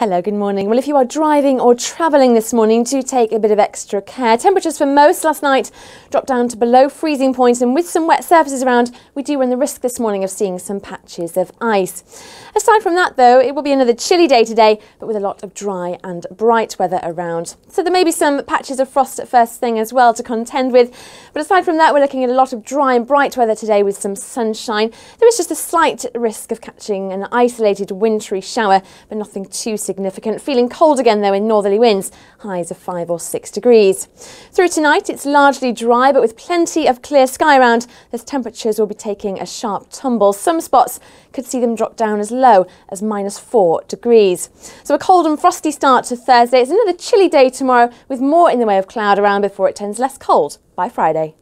Hello, good morning. Well, if you are driving or travelling this morning, do take a bit of extra care. Temperatures for most last night dropped down to below freezing point, and with some wet surfaces around, we do run the risk this morning of seeing some patches of ice. Aside from that, though, it will be another chilly day today, but with a lot of dry and bright weather around. So there may be some patches of frost at first thing as well to contend with. But aside from that, we're looking at a lot of dry and bright weather today with some sunshine. There is just a slight risk of catching an isolated wintry shower, but nothing too significant. Feeling cold again, though, in northerly winds, highs of 5 or 6 degrees. Through tonight, it's largely dry, but with plenty of clear sky around, those temperatures will be taking a sharp tumble. Some spots could see them drop down as low as minus 4 degrees. So a cold and frosty start to Thursday. It's another chilly day tomorrow with more in the way of cloud around before it turns less cold by Friday.